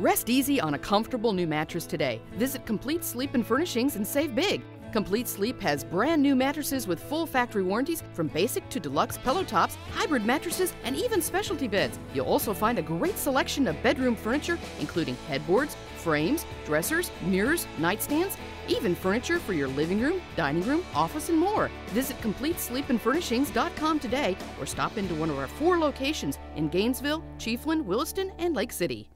Rest easy on a comfortable new mattress today. Visit Complete Sleep and Furnishings and save big. Complete Sleep has brand new mattresses with full factory warranties from basic to deluxe pillow tops, hybrid mattresses, and even specialty beds. You'll also find a great selection of bedroom furniture, including headboards, frames, dressers, mirrors, nightstands, even furniture for your living room, dining room, office, and more. Visit CompleteSleepandFurnishings.com today or stop into one of our four locations in Gainesville, Chiefland, Williston, and Lake City.